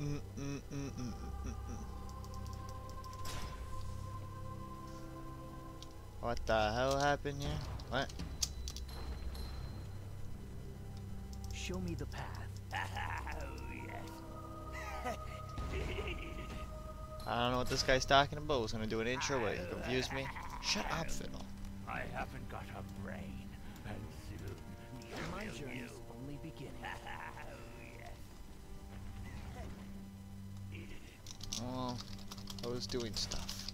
Mm, mm, mm. What the hell happened here? What? Show me the path. I don't know what this guy's talking about. Was gonna do an intro, but he confused me. Shut up, Fiddle. I haven't got a brain, and soon my journey's only beginning. Oh, I was doing stuff.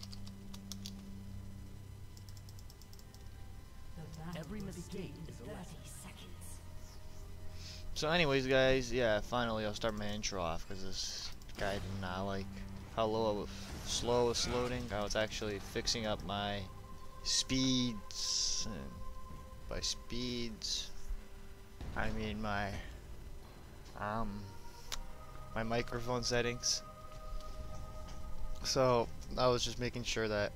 Every mistake is a lesson. So anyways, guys, yeah, finally I'll start my intro off because this guy did not like how low, slow it was loading. I was actually fixing up my speeds. And by speeds, I mean my um my microphone settings. So I was just making sure that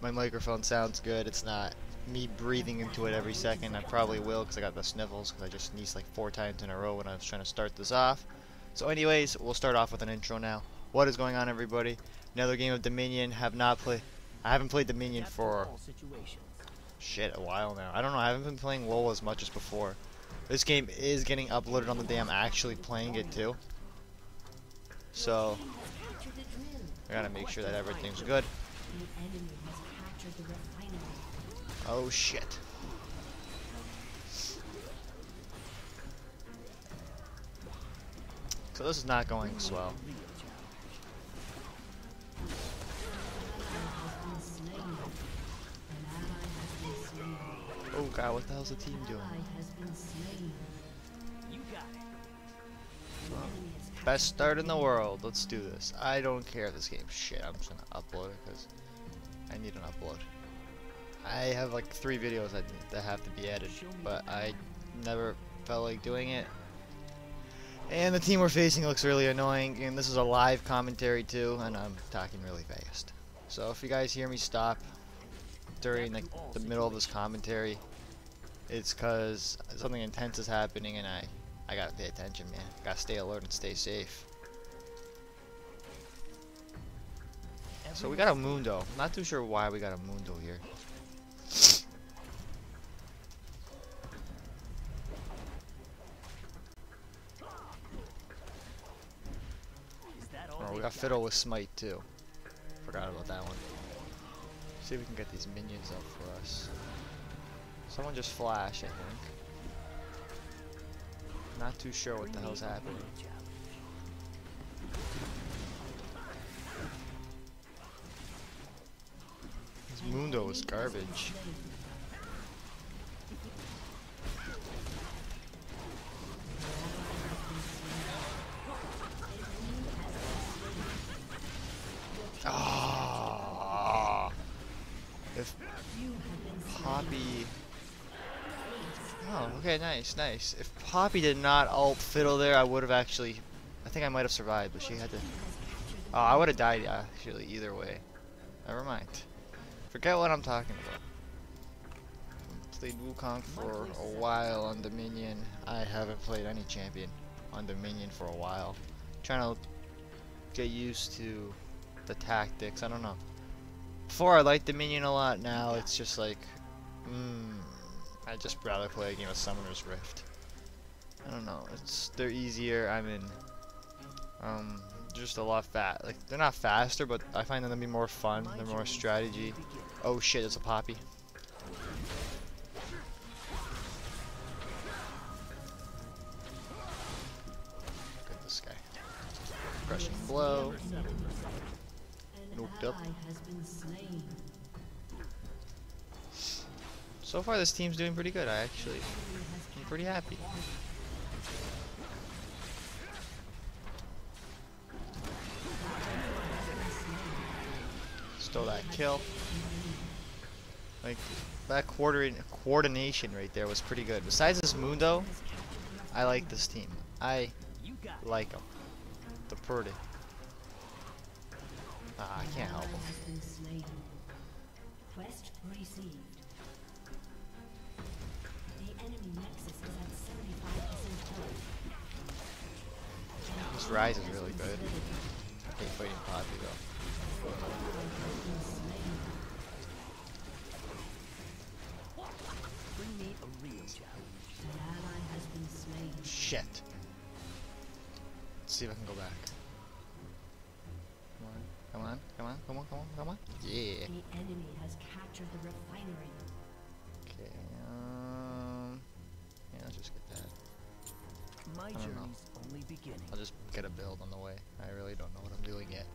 my microphone sounds good. It's not me breathing into it every second. I probably will because I got the sniffles because I just sneezed like four times in a row when I was trying to start this off. So anyways, we'll start off with an intro now. What is going on everybody? Another game of Dominion. Have not played. I haven't played Dominion for shit a while now. I don't know. I haven't been playing WoW as much as before. This game is getting uploaded on the day I'm actually playing it too. So I gotta make sure that everything's good. Oh shit. So this is not going swell. Oh god, what the hell's the team doing? Best start in the world. Let's do this. I don't care this game's shit. I'm just gonna upload it because I need an upload. I have like three videos that, that have to be edited, but I never felt like doing it. And the team we're facing looks really annoying, and this is a live commentary too, and I'm talking really fast. So if you guys hear me stop during the, the middle of this commentary, it's because something intense is happening and I, I gotta pay attention, man. Gotta stay alert and stay safe. So we got a Mundo. Not too sure why we got a Mundo here. Oh, we got Fiddle with Smite too. Forgot about that one. See if we can get these minions up for us. Someone just flash, I think. Not too sure what the hell's happening. This Mundo is garbage. Ah. If Poppy. Oh, okay, nice, nice. If Poppy did not ult Fiddle there, I would have actually. I think I might have survived, but she had to. Oh, I would have died actually either way. Never mind. Forget what I'm talking about. Played Wukong for a while on Dominion. I haven't played any champion on Dominion for a while. Trying to get used to the tactics. I don't know. Before I liked Dominion a lot. Now it's just like, mm, I just rather play a game of Summoner's Rift. I don't know. It's they're easier. I'm in. Um, just a lot fat. Like they're not faster, but I find them to be more fun. They're more strategy. Oh shit! It's a poppy. Look at this guy. Crushing blow. Nuked up. So far, this team's doing pretty good. I actually, I'm pretty happy. Stole that kill. Like that quarter coordination right there was pretty good. Besides this Mundo, I like this team. I like them. The Purdy. Ah, I can't help him. Ryze is really good. I hate fighting Poppy though. Bring me a real ally has been slain. Shit. Let's see if I can go back. Come on, come on, come on, come on, come on, come on. Yeah. The enemy has captured the refinery. Okay, um... Yeah, let's just get that. My don't journey's only beginning. I'll just get a build on the way. I really don't know what I'm doing yet.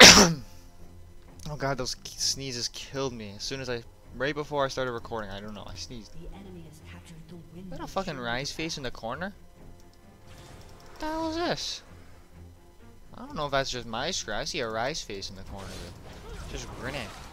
oh god, those sneezes killed me. As soon as I... Right before I started recording, I don't know, I sneezed. The enemy has captured the wind. Is that a fucking Ryze face in the corner? What the hell is this? I don't know if that's just my screen. I see a Ryze face in the corner. Just grinning. My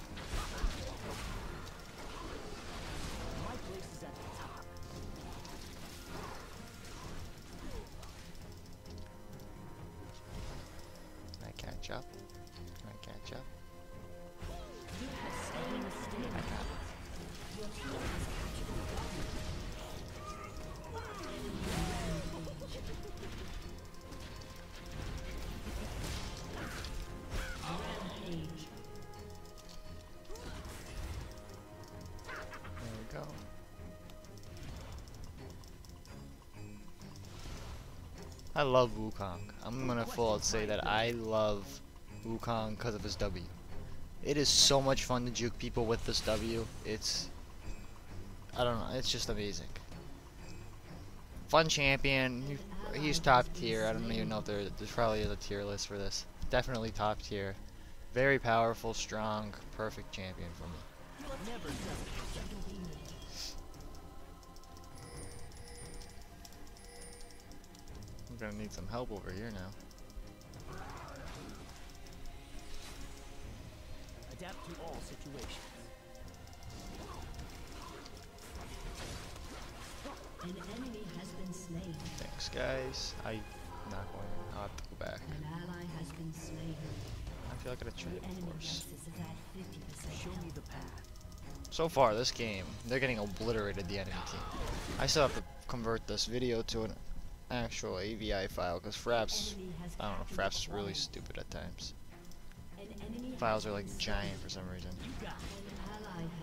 I love Wukong. I'm gonna full out say that I love Wukong because of his W. It is so much fun to juke people with this W. It's I don't know. It's just amazing. Fun champion. He- He's top tier. I don't even know if there, there's probably a tier list for this. Definitely top tier. Very powerful, strong, perfect champion for me. Gonna need some help over here now. Adapt to all situations. An enemy has been slain. Thanks, guys. I'm not going. I'll have to go back. An ally has been slain. I feel like I The trade enemy force. is at 50%. Show me the path. So far, this game, they're getting obliterated. The enemy team. I still have to convert this video to an actual AVI file because Fraps. I don't know. Fraps is really stupid at times. Files are like giant for some reason.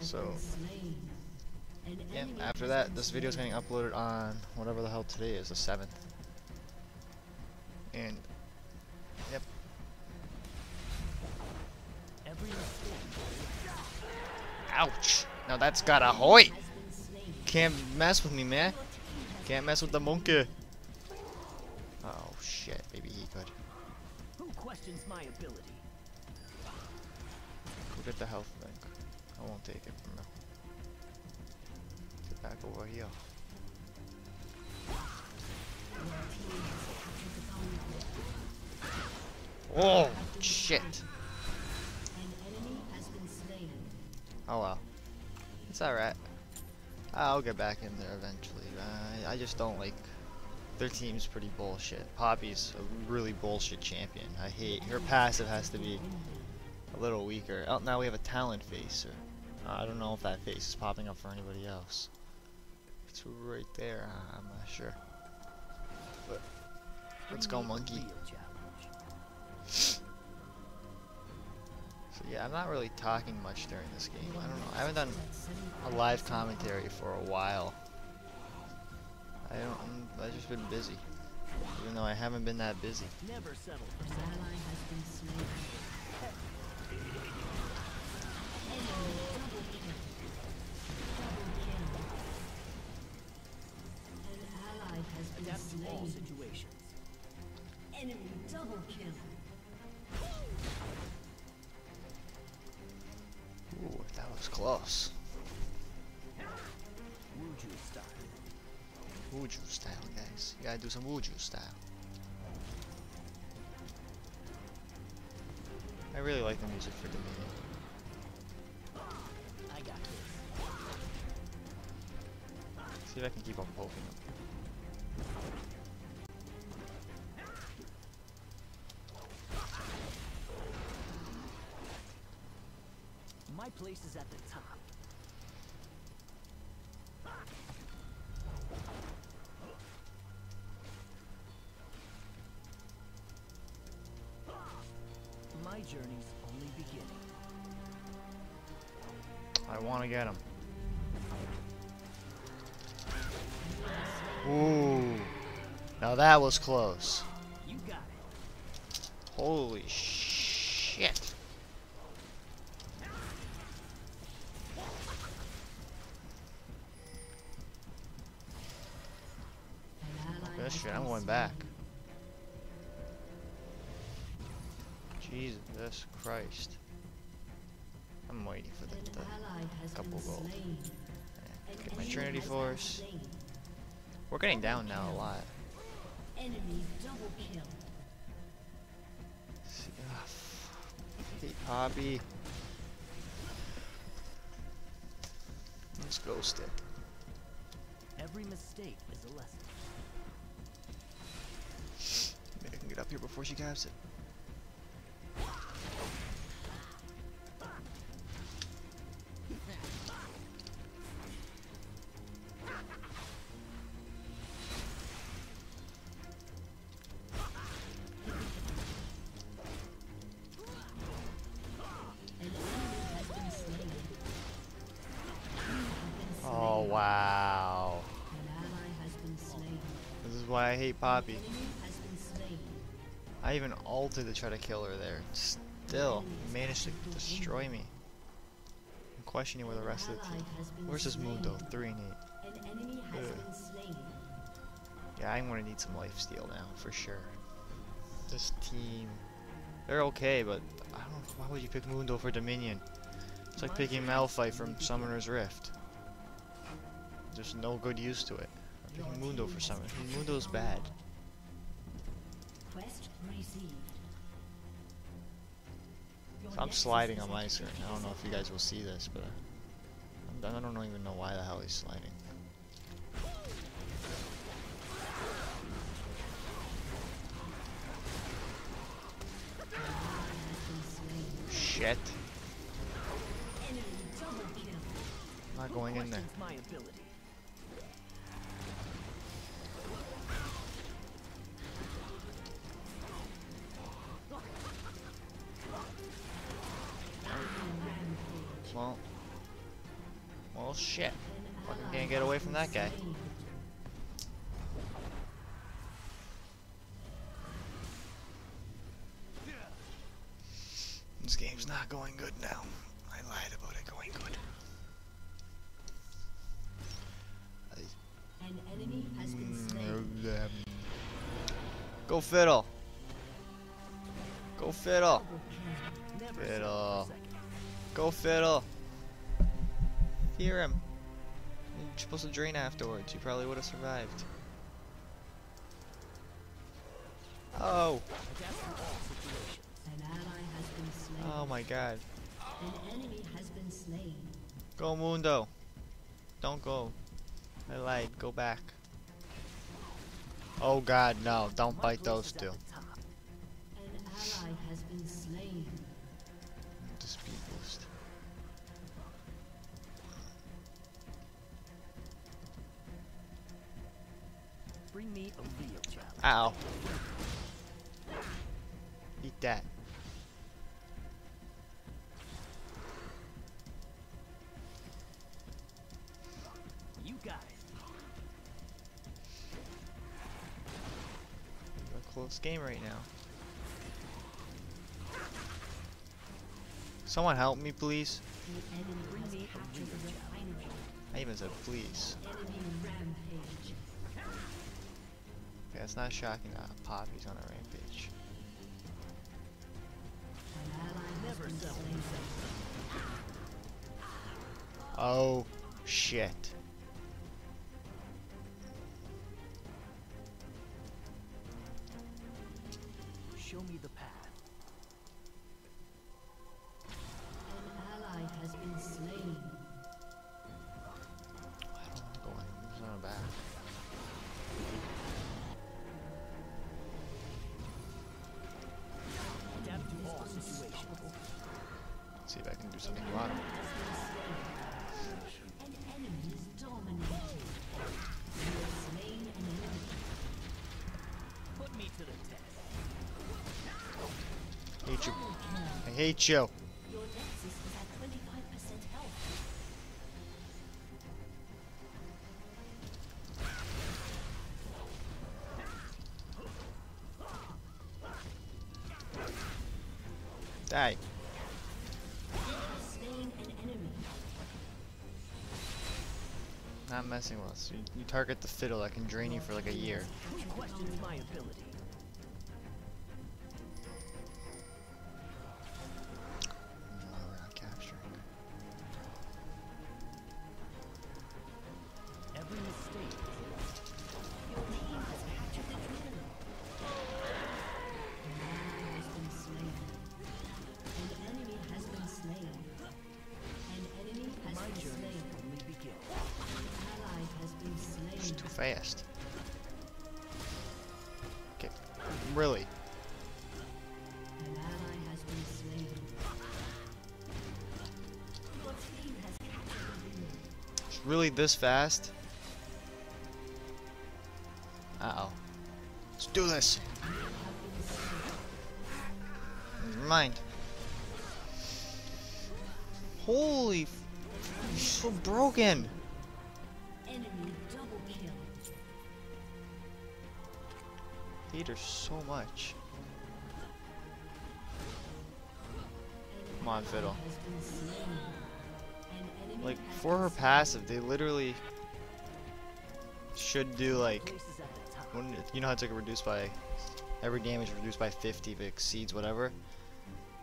So- Yeah. After that, this video is getting uploaded on whatever the hell today is, the seventh. And yep. ouch! Now that's got a slain. Can't mess with me, man. Can't mess with the monkey. Oh shit, maybe he could. Who questions my ability? Go get the health thing. I won't take it from him. Get back over here. Your team has captured the boundary. Oh shit! An enemy has been slain. Oh well. It's alright. I'll get back in there eventually. I, I just don't like. Their team's pretty bullshit. Poppy's a really bullshit champion. I hate her passive has to be a little weaker. Oh, now we have a talent face. Or, I don't know if that face is popping up for anybody else. It's right there. uh, I'm not sure. But let's go, monkey. So yeah, I'm not really talking much during this game. I don't know. I haven't done a live commentary for a while. I don't. I've just been busy. Even though I haven't been that busy. Never settle for An ally has been slain. Enemy double kill. Double kill. An ally has been Adapt to all situations. Enemy double kill. Ooh, that was close. Wuju style, guys. You gotta do some Wuju style. I really like the music for Dominion. I got this. See if I can keep on poking him. My place is at the top. To get him. Ooh. Now that was close. You got it. Holy shit. This shit, I'm going back. Jesus Christ. I'm waiting for the, the couple gold. yeah, get my Trinity Force. We're getting down now a lot. Enemy double kill. See- ah, Poppy. Let's go stick. Every mistake is a lesson. Maybe I can get up here before she caps it. Poppy. I even altered to try to kill her there. Still managed to destroy me. I'm questioning where the rest of the team. Where's this Mundo? Three and eight. An enemy has Ugh. Yeah, I'm gonna need some life steal now for sure. This team, they're okay, but I don't. know, Why would you pick Mundo for Dominion? It's like picking Malphite from Summoner's Rift. There's no good use to it. Mundo for Summoner. Mundo's bad. Quest received. I'm sliding on my screen. I don't know if you guys will see this, but I'm- don't even know why the hell he's sliding. An ally has been slain. Shit. Enemy double kill. I'm not going in there. Shit. An Fucking can't get away from that guy. This game's not going good now. I lied about it going good. An enemy has been Mm, slain. Go fiddle. Go fiddle. Double kill. Never settle for Fiddle. Go fiddle. Hear him. You're supposed to drain afterwards. You probably would have survived. Oh. Adapt to all situations. An ally has been slain. Oh my god. An enemy has been slain. Go Mundo. Don't go. I lied. Go back. Oh god, no. Don't bite those two. Ow. Eat that. You got it. A close game right now. Someone help me, please. The enemy Bring has me a captured real the refinery. I even said please. Okay, it's not shocking that Poppy's on a rampage. Oh, shit. Show me the 25% health. Die. Slain an enemy. Not messing with us. You, you target the fiddle that can drain you for like a year. Fast. Okay. Really? An ally has been slain. Your team has captured the dragon. It's really this fast? Uh oh. Let's do this. Never mind. Holy. F you're so broken. Hate her so much. Come on, Fiddle. Like, for her passive, they literally should do like. When, you know how it's like reduced by every damage reduced by 50 if it exceeds whatever.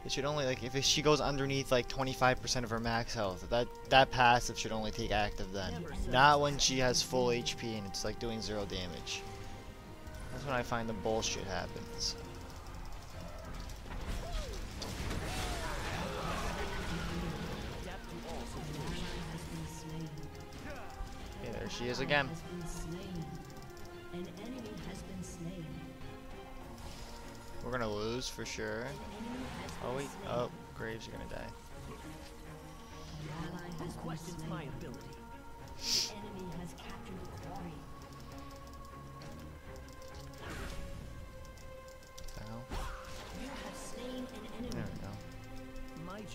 It should only like if it, she goes underneath like 25% of her max health. That that passive should only take active then, not when she has full HP and it's like doing zero damage. When I find the bullshit happens. Okay, there she is again. We're gonna lose for sure. Oh wait, oh Graves, you're gonna die.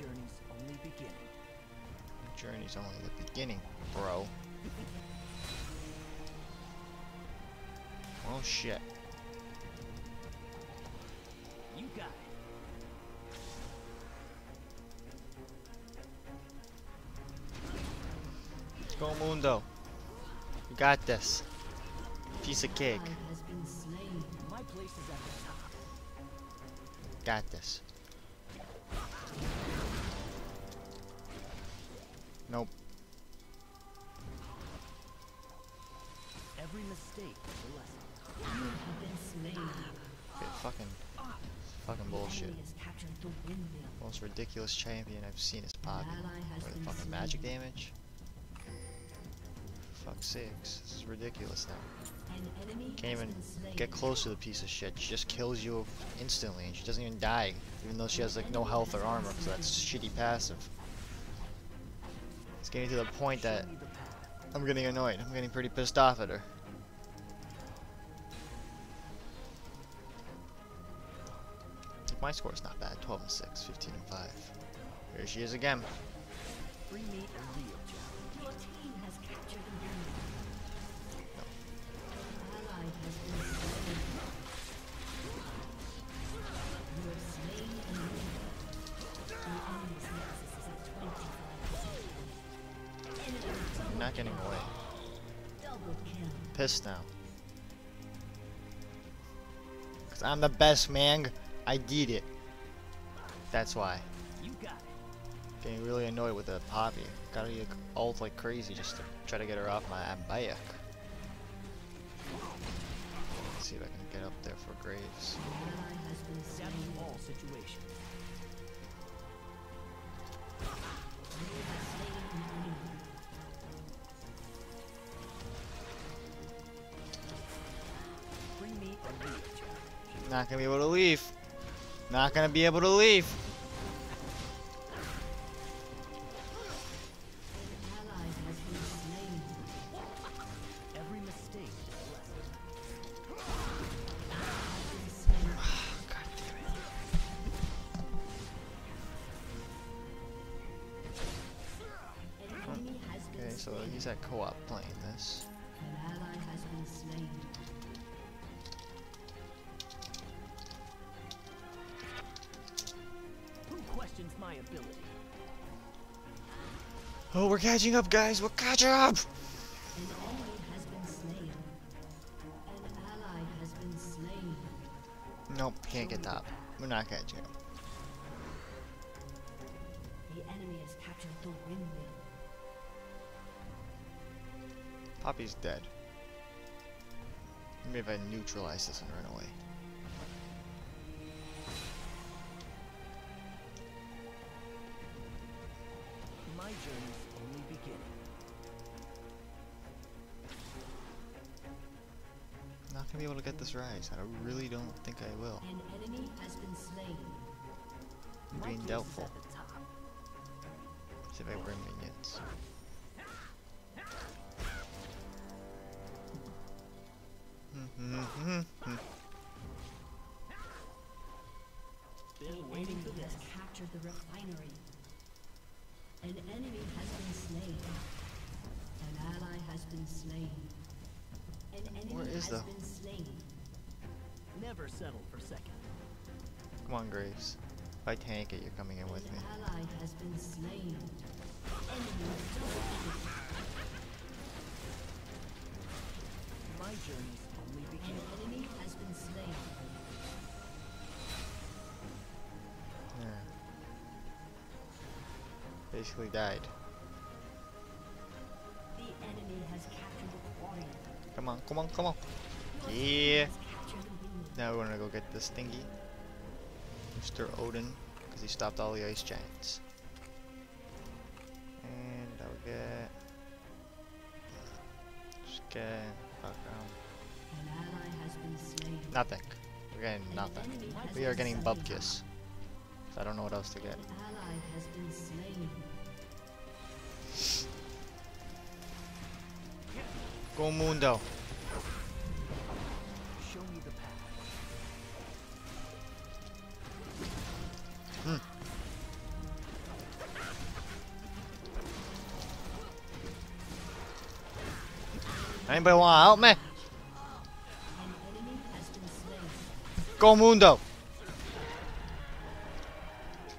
Journey's only beginning. Journey's only the beginning, bro. Oh shit. You got it. Let's go Mundo. You got this. Piece of cake. Got has Nope. Every mistake is a lesson. You have been slain. Okay, fucking, fucking bullshit. enemy has captured the windmill. Most ridiculous champion I've seen is Poppy. Where the fucking magic damage? Fuck fuck's sakes. This is ridiculous now. Can't even get close to the piece of shit. She just kills you instantly and she doesn't even die. Even though she has like no health or armor because that's shitty passive. It's getting to the point that. I'm getting annoyed. I'm getting pretty pissed off at her. My score's not bad. 12 and 6, 15 and 5. Here she is again. Not getting away. Pissed now. Cause I'm the best man. I did it. That's why. Getting really annoyed with the Poppy. Gotta ult like crazy just to try to get her off my back. Let's see if I can get up there for Graves. Not gonna be able to leave. Not gonna be able to leave. Oh, we're catching up, guys. We're catching up. Nope, can't get top. We're not catching up. Poppy's dead. Maybe if I neutralize this and run away. Be able to get this Ryze. I really don't think I will. An enemy has been slain. I'm being doubtful. at the. See if I bring minions. Been The waiting enemy for has this. captured the refinery. An enemy has been slain. An ally has been slain. An enemy Where is has the- been slain. Never settle for second. Come on, Graves. If I tank it, you're coming in with me. ally has been slain. Enemy. My journey's only An enemy has been slain. Yeah. Basically died. The enemy has captured the quarry. Come on, come on, come on. Yeah. Now we're gonna go get this thingy. Mr. Odin, because he stopped all the ice giants. And I'll get. Just get. Fuck, um, An ally has been slain. nothing. We're getting nothing. We are getting. Bubkiss. I don't know what else to get. An ally has been slain. Go Mundo. Anybody wanna help me? Go Mundo!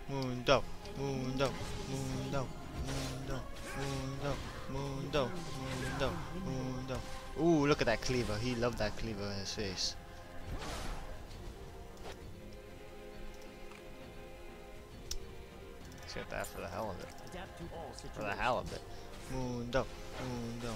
Mundo, Mundo, Mundo, Mundo, Mundo, Mundo, Mundo, Mundo. Ooh, look at that cleaver. He loved that cleaver in his face. Let's get that for the hell of it. For the hell of it. Mundo, Mundo,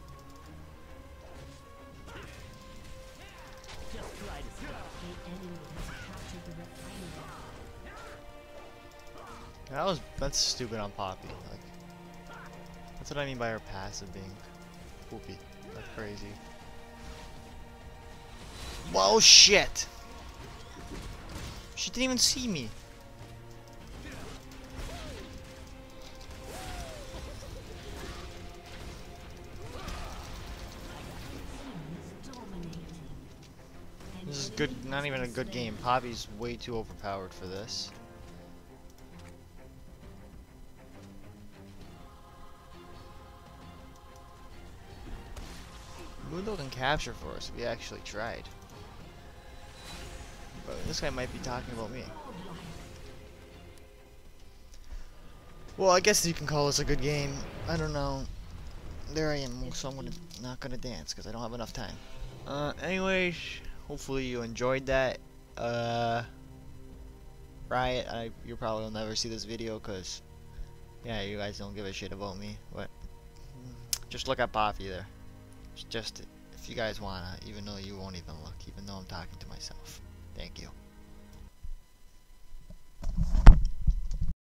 That was that's stupid on Poppy. Like that's what I mean by her passive being poopy. That's crazy. Whoa shit! She didn't even see me. Not even a good game. Poppy's way too overpowered for this. Mundo can capture for us if we actually tried. But this guy might be talking about me. Well, I guess you can call this a good game. I don't know. There I am, so I'm gonna not gonna dance because I don't have enough time. Uh, anyways, hopefully you enjoyed that. Uh, Riot, I, you probably will never see this video because, yeah, you guys don't give a shit about me. But just look at Poppy there. It's just if you guys wanna, even though you won't even look, even though I'm talking to myself. Thank you.